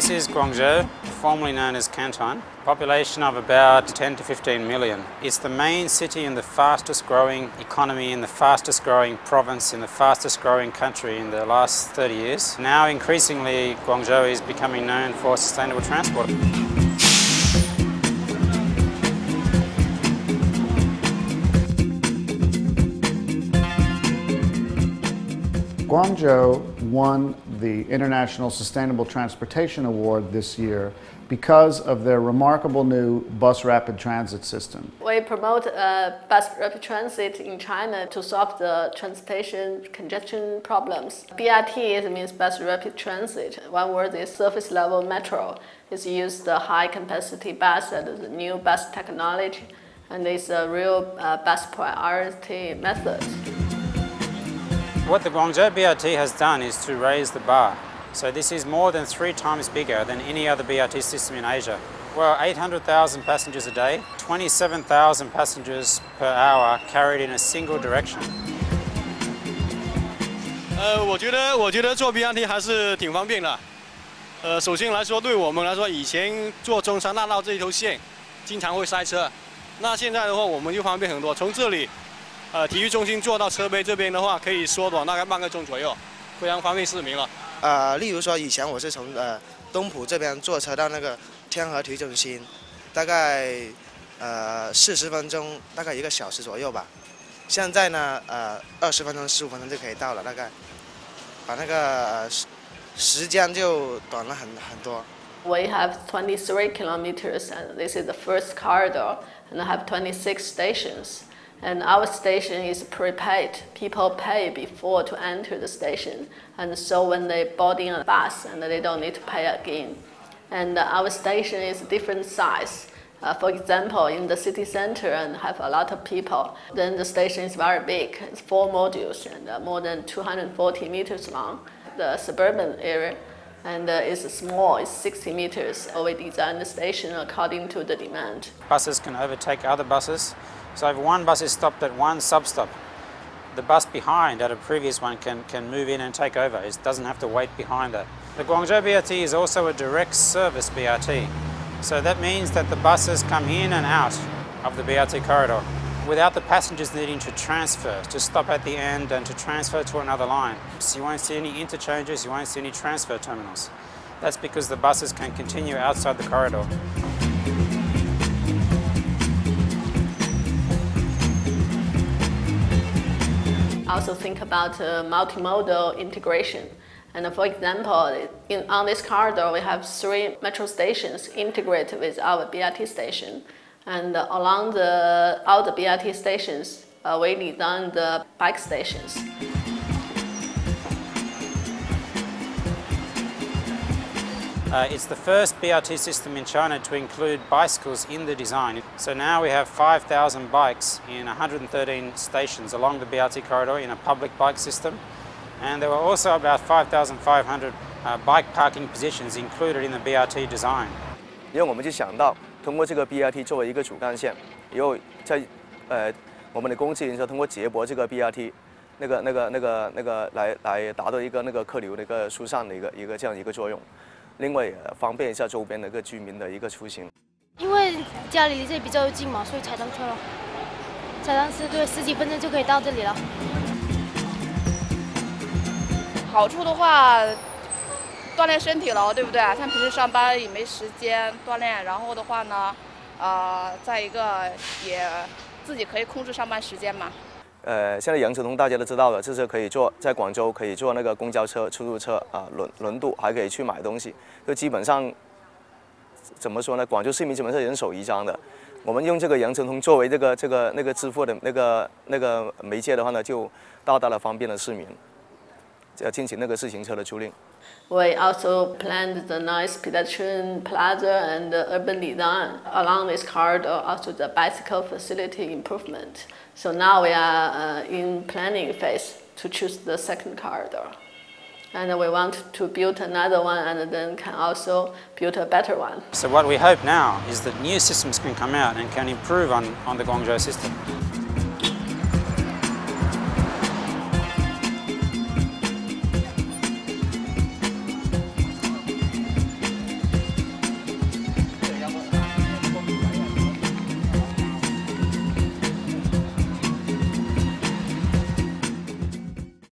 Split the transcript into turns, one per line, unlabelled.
this is Guangzhou, formerly known as Canton. Population of about 10 to 15 million. It's the main city in the fastest growing economy, in the fastest growing province, in the fastest growing country in the last 30 years. Now increasingly Guangzhou is becoming known for sustainable transport.
Guangzhou won the International Sustainable Transportation Award this year because of their remarkable new bus rapid transit system.
We promote uh, bus rapid transit in China to solve the transportation congestion problems. BRT means bus rapid transit. One word is surface level metro. It's used the high capacity bus and the new bus technology, and it's a real uh, bus priority method.
What the Guangzhou BRT has done is to raise the bar. So this is more than three times bigger than any other BRT system in Asia. Well, 800,000 passengers a day, 27,000 passengers per hour carried in a single direction.
呃，我觉得我觉得坐 BRT 还是挺方便的。呃，首先来说，对我们来说，以前坐中山大道这一条线经常会塞车，那现在的话，我们就方便很多。从这里 呃，体育中心坐到车陂这边的话，可以缩短大概半个钟左右，非常方便市民了。
呃，例如说以前我是从呃东浦这边坐车到那个天河体育中心，大概呃四十分钟，大概一个小时左右吧。现在呢，呃二十分钟、十五分钟就可以到了，大概把那个时间就短了很很多。
We have 23 kilometers, and this is the first corridor, and I have 26 stations. And our station is prepaid. People pay before to enter the station. And so when they boarding a bus, and they don't need to pay again. And our station is different size. Uh, for example, in the city center and have a lot of people, then the station is very big. It's four modules and uh, more than 240 meters long. The suburban area and uh, it's small, it's 60 meters. We design the station according to the demand.
Buses can overtake other buses. So if one bus is stopped at one sub-stop, the bus behind at a previous one can, can move in and take over. It doesn't have to wait behind that. The Guangzhou BRT is also a direct service BRT. So that means that the buses come in and out of the BRT corridor without the passengers needing to transfer, to stop at the end and to transfer to another line. So you won't see any interchanges, you won't see any transfer terminals. That's because the buses can continue outside the corridor.
Also think about uh, multimodal integration. And for example, in, on this corridor, we have three metro stations integrated with our BRT station. And along the, all the BRT stations, uh, we designed the bike stations.
Uh, it's the first BRT system in China to include bicycles in the design. So now we have 5,000 bikes in 113 stations along the BRT corridor in a public bike system. And there were also about 5,500 uh, bike parking positions included in the BRT design.
因为我们就想到，通过这个 BRT 作为一个主干线，以后在呃我们的公共自行车通过接驳这个 BRT，那个那个那个那个来来达到一个那个客流的一个疏散的一个一个这样一个作用。 另外也方便一下周边的一个居民的一个出行。
因为家里离这里比较近嘛，所以踩单车了。踩单车对，十几分钟就可以到这里了。
好处的话，锻炼身体了，对不对？像平时上班也没时间锻炼，然后的话呢，呃，再一个也自己可以控制上班时间嘛。
呃，现在羊城通大家都知道了，就是可以坐在广州可以坐那个公交车、出租车啊，轮轮渡还可以去买东西，就基本上怎么说呢？广州市民基本上人手一张的。我们用这个羊城通作为这个这个那个支付的那个那个媒介的话呢，就大大的方便了市民，要进行那个自行车的租赁。
We also planned the nice pedestrian plaza and urban design along this corridor, also the bicycle facility improvement. So now we are uh, in planning phase to choose the second corridor. And we want to build another one and then can also build a better one.
So what we hope now is that new systems can come out and can improve on, on the Guangzhou system.